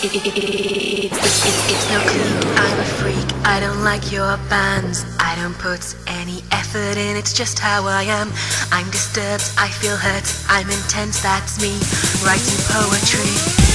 It's no clue, I'm a freak. I don't like your bands. I don't put any effort in, it's just how I am. I'm disturbed, I feel hurt, I'm intense, that's me. Writing poetry.